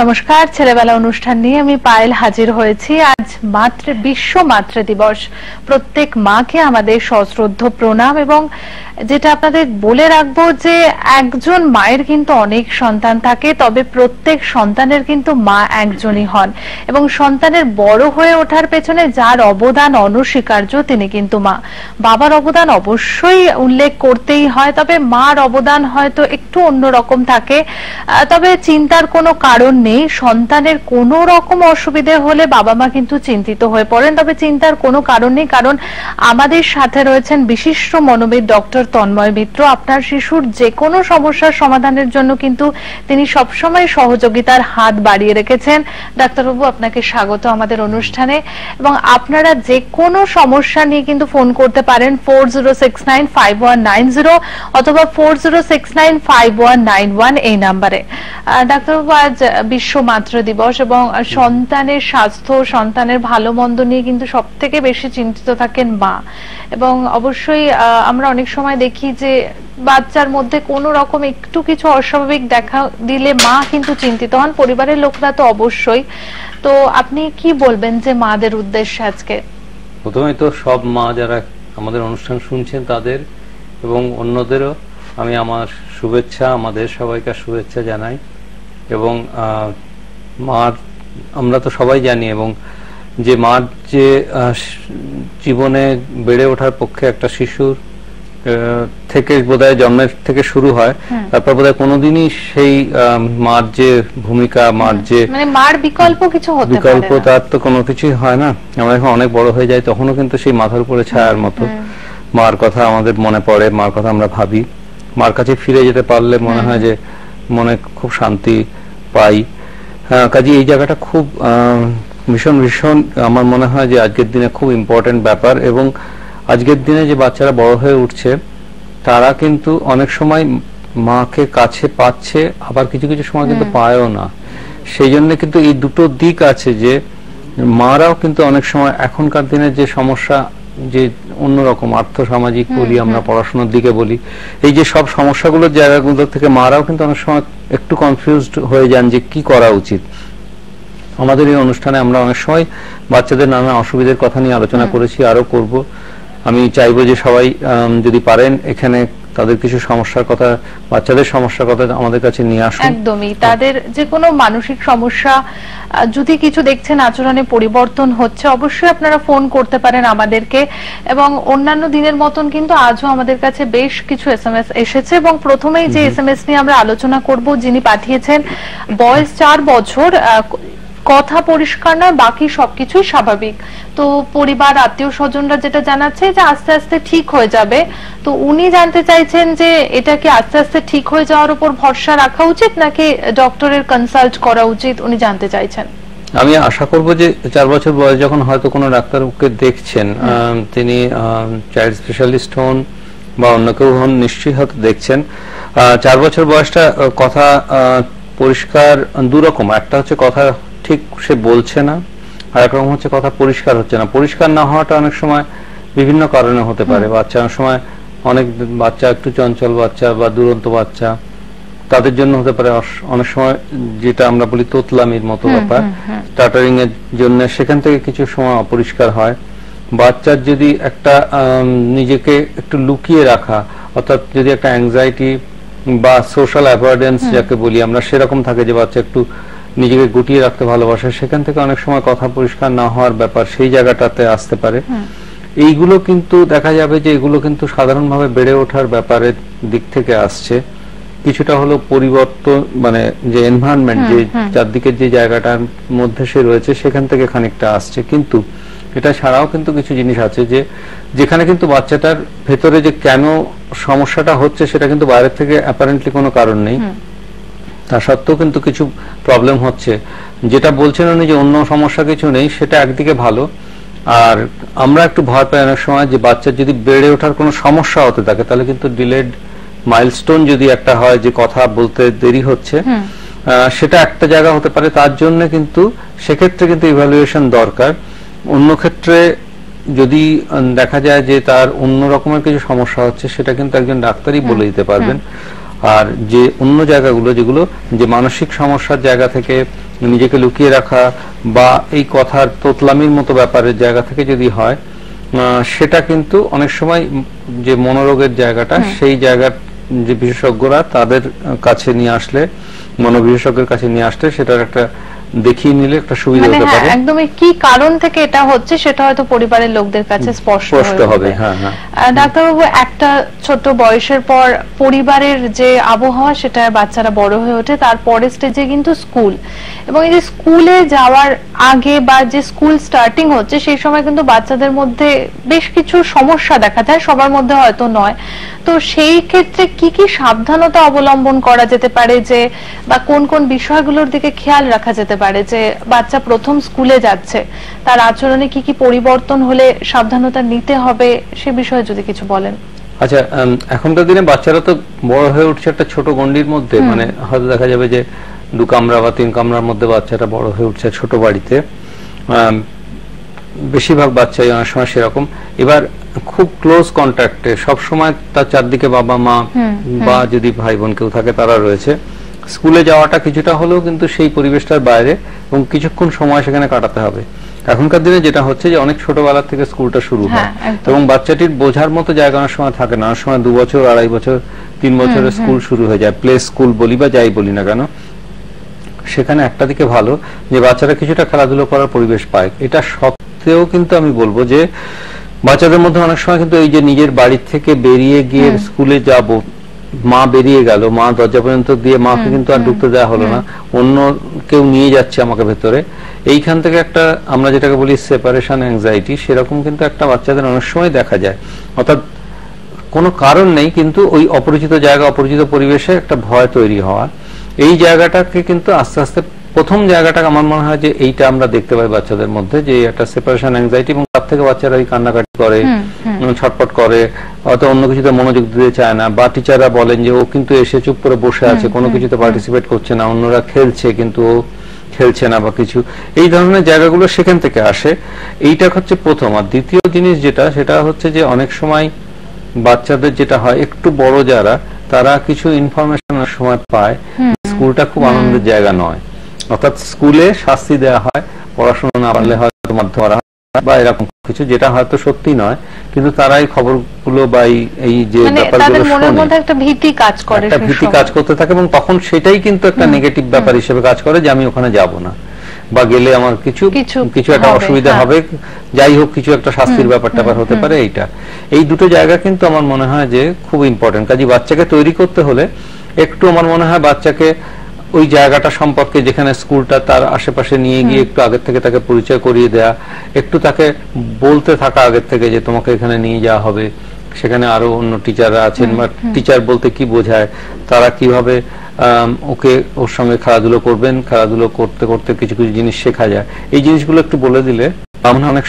নমস্কার, ছেলেবেলা অনুষ্ঠান নিয়ে আমি পায়েল হাজির হয়েছি। আজ মাতৃ, বিশ্ব মাতৃ দিবস। প্রত্যেক মাকে আমাদের সশ্রদ্ধ প্রণাম এবং যেটা আপনাদের বলে রাখব যে একজন মায়ের কিন্তু অনেক সন্তান থাকে, তবে প্রত্যেক সন্তানের কিন্তু মা একজনই হন এবং সন্তানের বড় হয়ে ওঠার পেছনে যার অবদান অনস্বীকার্য তিনি কিন্তু মা। বাবার অবদান অবশ্যই উল্লেখ করতেই হয়, তবে মার অবদান হয়তো একটু অন্যরকম থাকে। তবে চিন্তার কোনো কারণ নেই সন্তানের কোনো রকম অসুবিধে হলে বাবা মা কিন্তু চিন্তিত হয়ে পড়েন। তবে চিন্তার কোনো কারণ নেই, কারণ আমাদের সাথে রয়েছেন বিশিষ্ট মনোবিদ ডক্টর তন্ময় মিত্র। আপনার শিশুর যে কোনো সমস্যার সমাধানের জন্য কিন্তু তিনি সবসময় সহযোগিতার হাত বাড়িয়ে রেখেছেন। ডাক্তারবাবু, আপনাকে স্বাগত আমাদের অনুষ্ঠানে। এবং আপনারা যে কোনো সমস্যা নিয়ে কিন্তু ফোন করতে পারেন four zero six nine five one nine zero অথবা four zero six nine five one nine one এই নাম্বারে। ডাক্তারবাবু, আজ বিশ্ব মাতৃ দিবস এবং সন্তানের স্বাস্থ্য, সন্তানের ভালো মন্দ নিয়ে কিন্তু সব থেকে বেশি চিন্তিত থাকেন মা। এবং অবশ্যই আমরা অনেক সময় দেখি যে বাচ্চার মধ্যে কোনো রকম একটু কিছু অস্বাভাবিক দেখা দিলে মা কিন্তু চিন্তিত হন, পরিবারের লোকরা তো অবশ্যই। তো আপনি কি বলবেন যে মাদের উদ্দেশ্যে আজকে? প্রথমেই তো সব মা যারা আমাদের অনুষ্ঠান শুনছেন তাদের এবং অন্যদেরও আমি আমার শুভেচ্ছা, আমাদের সবাইকার শুভেচ্ছা জানাই। এবং মার আমরা তো সবাই জানি এবং যে মার যে জীবনে বেড়ে ওঠার পক্ষে একটা শিশুর থেকে বোধহয় জন্মের থেকে শুরু হয় তারপর বোধহয় কোনোদিনই সেই মার যে ভূমিকা মার যে মানে মার বিকল্প কিছু হতে পারে বিকল্প তার তো কোনো কিছুই হয় না। আমরা এখন অনেক বড় হয়ে যাই তখনও কিন্তু সেই মাথার উপরে ছায়ার মতো মার কথা আমাদের মনে পড়ে মার কথা আমরা ভাবি। মার কাছে ফিরে যেতে পারলে মনে হয় যে মনে খুব শান্তি পাই। কাজে এই জায়গাটা খুব ভীষণ ভীষণ আমার মনে হয় যে আজকের দিনে খুব ইম্পর্টেন্ট ব্যাপার এবং আজকের দিনে যে বাচ্চারা বড় হয়ে উঠছে তারা কিন্তু অনেক সময় মাকে কাছে পাচ্ছে আবার কিছু কিছু সময় কিন্তু পায়ও না। সেই জন্য কিন্তু এই দুটো দিক আছে যে মারাও কিন্তু অনেক সময় এখনকার দিনের যে সমস্যা যে অন্যরকম আর্থ সামাজিক বলি আমরা পড়াশোনার দিকে বলি এই যে সব সমস্যাগুলোর জায়গাগুলো থেকে মারাও কিন্তু অনেক সময় একটু কনফিউজড হয়ে যান যে কি করা উচিত। আমাদের এই অনুষ্ঠানে আমরা অনেক সময় বাচ্চাদের নানা অসুবিধার কথা নিয়ে আলোচনা করেছি আরও করব। আমি চাইব যে সবাই যদি পারেন এখানে তাদের কিছু সমস্যার কথা বাচ্চাদের সমস্যার কথা আমাদের কাছে নিয়ে আসুন। একদমই। তাদের যে কোনো মানসিক সমস্যা যদি কিছু দেখছেন আচরণে পরিবর্তন হচ্ছে অবশ্যই আপনারা ফোন করতে পারেন আমাদেরকে এবং অন্যান্য দিনের মতন কিন্তু আজও আমাদের কাছে বেশ কিছু এসএমএস এসেছে এবং প্রথমেই যে এসএমএস নিয়ে আমরা আলোচনা করব যিনি পাঠিয়েছেন বয়স চার বছর কথা পরিষ্কার নয় বাকি সবকিছুই স্বাভাবিক। তো পরিবার আত্মীয় স্বজনরা যেটা জানাচ্ছে যে আস্তে আস্তে ঠিক হয়ে যাবে। তো উনি জানতে চাইছেন যে এটা কি আস্তে আস্তে ঠিক হয়ে যাওয়ার উপর ভরসা রাখা উচিত নাকি ডক্টরের কনসাল্ট করা উচিত উনি জানতে চাইছেন। আমি আশা করব যে চার বছর বয়স যখন হয়তো কোনো ডাক্তারকে দেখছেন তিনি চাইল্ড স্পেশালিস্ট হন বা অন্য কেউ হন নিশ্চয়ই হয়তো দেখছেন। চার বছর বয়সটা কথা পরিষ্কার দুরকম। একটা হচ্ছে কথা ঠিক সে বলছে না। আর একরকম হচ্ছে কথা পরিষ্কার হচ্ছে না। পরিষ্কার না হওয়াটা অনেক সময় বিভিন্ন কারণে হতে পারে। বাচ্চা অনেক সময় অনেক বাচ্চা একটু চঞ্চল বাচ্চা বা দুরন্ত বাচ্চা তাদের জন্য হতে পারে অনেক সময় যেটা আমরা বলি তোতলামির মতো ব্যাপার। স্টার্টারিং এর জন্য সেখান থেকে কিছু সময় অপরিষ্কার হয়। বাচ্চার যদি একটা নিজেকে একটু লুকিয়ে রাখা অর্থাৎ যদি একটা অ্যাংজাইটি বা সোশ্যাল অ্যাভয়েডেন্স যাকে বলি আমরা সেরকম থাকে যে বাচ্চা একটু নিজেকে গুটিয়ে রাখতে ভালোবাসে সেখান থেকে অনেক সময় কথা পরিষ্কার না হওয়ার ব্যাপার সেই জায়গাটাতে আসতে পারে। এইগুলো কিন্তু দেখা যাবে যে এগুলো কিন্তু সাধারণভাবে বেড়ে ওঠার ব্যাপারের দিক থেকে আসছে। কিছুটা হলো পরিবর্তন মানে যে এনভায়রনমেন্ট যে চারদিকে যে জায়গাটার মধ্যে সে রয়েছে সেখান থেকে খানিকটা আসছে। কিন্তু এটা ছাড়াও কিন্তু কিছু জিনিস আছে যে যেখানে কিন্তু বাচ্চাটার ভেতরে যে কেন সমস্যাটা হচ্ছে সেটা কিন্তু বাইরের থেকে অ্যাপারেন্টলি কোনো কারণ নেই। তা সত্ত্বেও কিন্তু কিছু প্রবলেম হচ্ছে। যেটা বলছেন উনি যে অন্য সমস্যা কিছু নেই সেটা একদিকে ভালো। আর আমরা একটু ভয় পাই অনেক সময় যে বাচ্চার যদি বেড়ে ওঠার কোনো সমস্যা হতে থাকে তাহলে কিন্তু ডিলেড মাইলস্টোন যদি একটা হয় যে কথা বলতে দেরি হচ্ছে আহ, সেটা একটা জায়গা হতে পারে। তার জন্য কিন্তু সেক্ষেত্রে কিন্তু ইভ্যালুয়েশন দরকার। অন্য ক্ষেত্রে যদি দেখা যায় যে তার অন্য রকমের কিছু সমস্যা হচ্ছে সেটা কিন্তু একজন ডাক্তারই বলে দিতে পারবেন। আর যে অন্য জায়গাগুলো যেগুলো যে মানসিক সমস্যার জায়গা থেকে নিজেকে লুকিয়ে রাখা বা এই কথার তোতলামির মতো ব্যাপারের জায়গা থেকে যদি হয় আহ, সেটা কিন্তু অনেক সময় যে মনোরোগের জায়গাটা সেই জায়গার যে বিশেষজ্ঞরা তাদের কাছে নিয়ে আসলে মনোবিশেষজ্ঞের কাছে নিয়ে আসলে সেটার একটা দেখিয়ে নিলে একটা সুবিধা মানে হতে হ্যাঁ পারে। একদমই কি কারণ থেকে এটা হচ্ছে সেটা হয়তো পরিবারের লোকদের কাছে স্পষ্ট হবে। হ্যাঁ হ্যাঁ। ডাক্তারবাবু একটা ছোট বয়সের পর পরিবারের যে আবহাওয়া সেটা বাচ্চারা বড় হয়ে ওঠে তারপরে স্টেজে কিন্তু স্কুল। এবং এই যে স্কুলে যাওয়ার আগে বা যে স্কুল স্টার্টিং হচ্ছে সেই সময় কিন্তু বাচ্চাদের মধ্যে বেশ কিছু সমস্যা দেখা যায় সবার মধ্যে হয়তো নয়। তো সেই ক্ষেত্রে কি কি সাবধানতা অবলম্বন করা যেতে পারে যে বা কোন কোন বিষয়গুলোর দিকে খেয়াল রাখা যেতে পারে যে বাচ্চা প্রথম স্কুলে যাচ্ছে তার আচরণে কি কি পরিবর্তন হলে সাবধানতা নিতে হবে সে বিষয়ে যদি কিছু বলেন। আচ্ছা এখনকার দিনে বাচ্চারা তো বড় হয়ে উঠছে একটা ছোট গন্ডির মধ্যে মানে হয়তো দেখা যাবে যে দু কামরা বা তিন কামরার মধ্যে বাচ্চাটা বড় হয়ে উঠছে ছোট বাড়িতে। বেশিরভাগ বাচ্চাই অনেক সময় সেরকম। এবার খুব ক্লোজ কন্ট্যাক্টে সব সময় তার চারদিকে বাবা মা বা যদি ভাই বোন কেউ থাকে তারা রয়েছে। স্কুলে যাওয়াটা কিছুটা হলেও কিন্তু সেই পরিবেশটার বাইরে এবং কিছুক্ষণ সময় সেখানে কাটাতে হবে। এখনকার দিনে যেটা হচ্ছে যে অনেক ছোটবেলা থেকে স্কুলটা শুরু হয়। হ্যাঁ, এবং বাচ্চাটির বোঝার মতো জায়গা অনেক সময় থাকে না। অনেক সময় দু বছর আড়াই বছর তিন বছরের স্কুল শুরু হয়ে যায়। প্লে স্কুল বলি বা যাই বলি না কেন সেখানে একটা দিকে ভালো যে বাচ্চারা কিছুটা খেলাধুলো করার পরিবেশ পায়। এটা সত্ত্বেও কিন্তু আমি বলব যে বাচ্চাদের মধ্যে অনেক সময় কিন্তু এই যে নিজের বাড়ি থেকে বেরিয়ে গিয়ে স্কুলে যাব মা বেরিয়ে গেল মা দরজা পর্যন্ত দিয়ে মাকে কিন্তু আর ঢুকতে দেওয়া হলো না। অন্য কেউ নিয়ে যাচ্ছে আমাকে ভেতরে। এইখান থেকে একটা আমরা যেটাকে বলি সেপারেশন অ্যাংজাইটি সেরকম কিন্তু একটা বাচ্চাদের অনেক সময় দেখা যায়। অর্থাৎ কোনো কারণ নেই কিন্তু ওই অপরিচিত জায়গা অপরিচিত পরিবেশে একটা ভয় তৈরি হওয়া। এই জায়গাটাকে কিন্তু আস্তে আস্তে প্রথম জায়গাটা আমার মনে হয় যে এইটা আমরা দেখতে পাই বাচ্চাদের মধ্যে যে একটা সেপারেশন অ্যাংজাইটি এবং তার থেকে বাচ্চারা ওই কান্নাকাটি করে উম, ছটফট করে হয়তো অন্য কিছুতে মনোযোগ দিতে চায় না বা টিচাররা বলেন যে ও কিন্তু এসে চুপ করে বসে আছে কোনো কিছুতে পার্টিসিপেট করছে না অন্যরা খেলছে কিন্তু ও খেলছে না বা কিছু। এই ধরনের জায়গাগুলো সেখান থেকে আসে। এইটা হচ্ছে প্রথম। আর দ্বিতীয় জিনিস যেটা সেটা হচ্ছে যে অনেক সময় বাচ্চাদের যেটা হয় একটু বড় যারা তারা কিছু ইনফরমেশন সময় পায়। স্কুলটা খুব আনন্দের জায়গা নয়। অর্থাৎ স্কুলে শাস্তি দেওয়া হয় পড়াশোনা না পারলে হয়তো মারধর করা হয় বা এরকম কিছু যেটা হয়তো সত্যি নয় কিন্তু তারা এই খবরগুলো বা এই- যে মানে ব্যাপারগুলো শোনে একটা ভীতি কাজ করে একটা ভীতি কাজ করতে থাকে এবং তখন সেটাই কিন্তু একটা নেগেটিভ ব্যাপার হিসেবে কাজ করে যে আমি ওখানে যাব না বা গেলে আমার কিছু কিছু কিছু একটা অসুবিধা হ্যাঁ। হবে যাই হোক কিছু একটা শাস্তির ব্যাপার ট্যাপার হতে পারে এইটা। এই দুটো জায়গা কিন্তু আমার মনে হয় যে খুব ইম্পর্টেন্ট কাজে বাচ্চাকে তৈরি করতে হলে একটু আমার মনে হয় বাচ্চাকে ওই জায়গাটা সম্পর্কে যেখানে স্কুলটা তার আশেপাশে নিয়ে গিয়ে একটু আগের থেকে তাকে পরিচয় করিয়ে দেয়া একটু তাকে বলতে থাকা আগের থেকে যে তোমাকে এখানে নিয়ে যাওয়া হবে। সেখানে আরও অন্য টিচাররা আছেন বা টিচার বলতে কি বোঝায় তারা কীভাবে ওকে ওর সঙ্গে খেলাধুলো করবেন খেলাধুলো করতে করতে কিছু কিছু জিনিস শেখা যায়। এই জিনিসগুলো একটু বলে দিলে আমার অনেক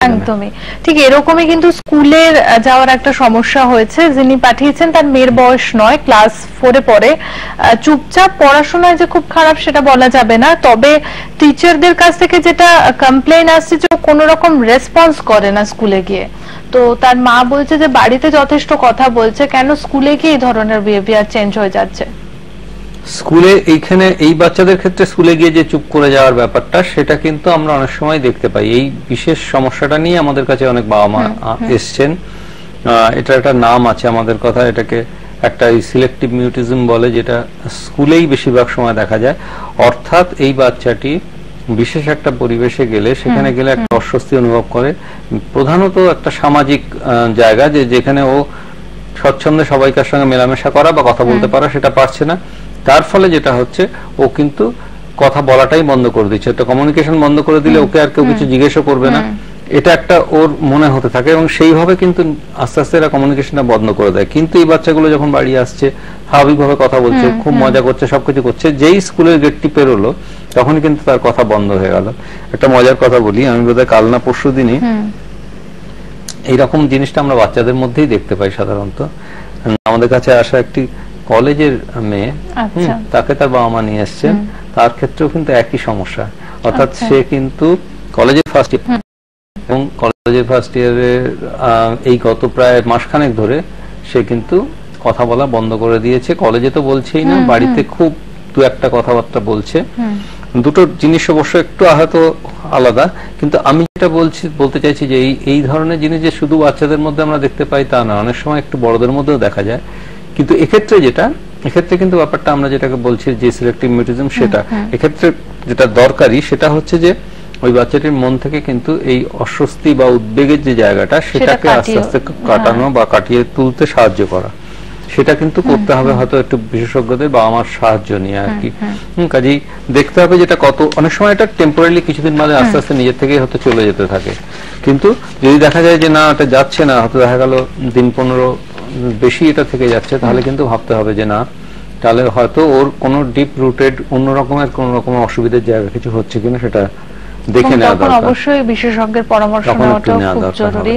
একদমই। ঠিক এরকমই কিন্তু স্কুলের যাওয়ার একটা সমস্যা হয়েছে। যিনি পাঠিয়েছেন তার মেয়ের বয়স নয় ক্লাস ফোরে আহ, চুপচাপ পড়াশোনায় যে খুব খারাপ সেটা বলা যাবে না। তবে টিচারদের কাছ থেকে যেটা কমপ্লেন আসছে যে কোনো রকম রেসপন্স করে না স্কুলে গিয়ে। তো তার মা বলছে যে বাড়িতে যথেষ্ট কথা বলছে। কেন স্কুলে গিয়ে এই ধরনের বিহেভিয়ার চেঞ্জ হয়ে যাচ্ছে? স্কুলে এইখানে এই বাচ্চাদের ক্ষেত্রে স্কুলে গিয়ে যে চুপ করে যাওয়ার ব্যাপারটা সেটা কিন্তু আমরা অনেক সময় দেখতে পাই। এই বিশেষ সমস্যাটা নিয়ে আমাদের কাছে অনেক বাবা মা এসছেন। এটা একটা নাম আছে আমাদের কথা এটাকে একটা সিলেক্টিভ মিউটিজম বলে যেটা স্কুলেই বেশিরভাগ সময় দেখা যায়। অর্থাৎ এই বাচ্চাটি বিশেষ একটা পরিবেশে গেলে সেখানে গেলে একটা অস্বস্তি অনুভব করে। প্রধানত একটা সামাজিক জায়গা যে যেখানে ও স্বচ্ছন্দে সবাইকার সঙ্গে মেলামেশা করা বা কথা বলতে পারা সেটা পারছে না। তার ফলে যেটা হচ্ছে ও কিন্তু কথা বলাটাই বন্ধ করে দিচ্ছে। তো কমিউনিকেশন বন্ধ করে দিলে ওকে আর কেউ কিছু জিজ্ঞেসও করবে না। এটা একটা ওর মনে হতে থাকে এবং সেইভাবে কিন্তু আস্তে আস্তে এরা কমিউনিকেশনটা বন্ধ করে দেয়। কিন্তু এই বাচ্চাগুলো যখন বাড়ি আসছে স্বাভাবিকভাবে কথা বলছে খুব মজা করছে সবকিছু করছে যেই স্কুলের গেটটি পেরোলো তখন কিন্তু তার কথা বন্ধ হয়ে গেল। একটা মজার কথা বলি আমি বোধহয় কাল না পরশু দিনই এইরকম জিনিসটা আমরা বাচ্চাদের মধ্যেই দেখতে পাই সাধারণত। আমাদের কাছে আসা একটি কলেজের মেয়ে আচ্ছা। তাকে তার বাবা মা নিয়ে এসছেন তার ক্ষেত্রেও কিন্তু একই সমস্যা। অর্থাৎ আচ্ছা। সে কিন্তু কলেজের ফার্স্ট ইয়ার এবং কলেজের ফার্স্ট ইয়ারে এই গত প্রায় মাসখানেক ধরে সে কিন্তু কথা বলা বন্ধ করে দিয়েছে। কলেজে তো বলছেই না বাড়িতে খুব দু একটা কথাবার্তা বলছে। দুটো জিনিস অবশ্য একটু আহত আলাদা কিন্তু আমি যেটা বলছি বলতে চাইছি যে এই এই ধরনের জিনিস যে শুধু বাচ্চাদের মধ্যে আমরা দেখতে পাই তা না অনেক সময় একটু বড়দের মধ্যেও দেখা যায়। কিন্তু এক্ষেত্রে যেটা এক্ষেত্রে কিন্তু ব্যাপারটা আমরা যেটাকে বলছি যে সিলেক্টিভ মিউটিজম সেটা। এক্ষেত্রে যেটা দরকারি সেটা হচ্ছে যে ওই বাচ্চাটির মন থেকে কিন্তু এই অস্বস্তি বা উদ্বেগের যে জায়গাটা সেটাকে আস্তে আস্তে কাটানো বা কাটিয়ে তুলতে সাহায্য করা। সেটা কিন্তু করতে হবে হয়তো একটু বিশেষজ্ঞদের বা আমার সাহায্য নিয়ে আর কি। হুম, কাজেই দেখতে হবে যেটা কত অনেক সময় এটা টেম্পোরারি কিছুদিন বাদে আস্তে আস্তে নিজের থেকেই হয়তো চলে যেতে থাকে। কিন্তু যদি দেখা যায় যে না এটা যাচ্ছে না হয়তো দেখা গেল দিন পনেরো বেশি এটা থেকে যাচ্ছে তাহলে কিন্তু ভাবতে হবে যে না তাহলে হয়তো ওর কোনো ডিপ রুটেড অন্য রকমের কোন রকম অসুবিধার জায়গা কিছু হচ্ছে কিনা সেটা দেখে নেওয়া দরকার। অবশ্যই বিশেষজ্ঞের পরামর্শ নেওয়াটা নেওয়াটাও খুব জরুরি।